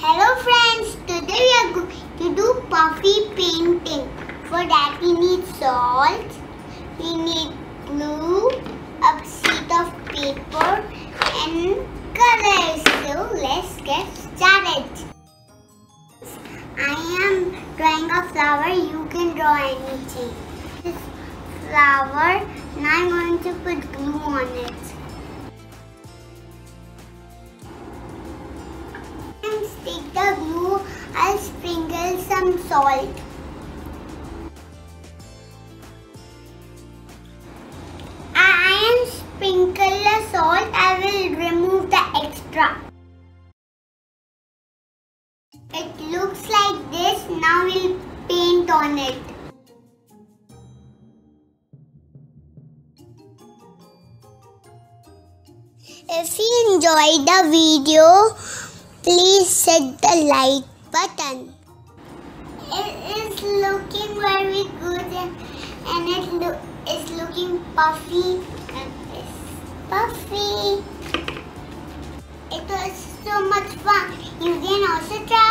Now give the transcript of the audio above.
Hello friends, today we are going to do puffy painting. For that we need salt, we need glue, a sheet of paper and colors. So let's get started. I am drawing a flower, you can draw anything. This flower, now I'm going to put glue on it. Salt. I am sprinkle the salt, I will remove the extra. It looks like this, now we'll paint on it. If you enjoyed the video, please hit the like button. It is looking very good and it lo is looking puffy and it's puffy. It was so much fun. You can also try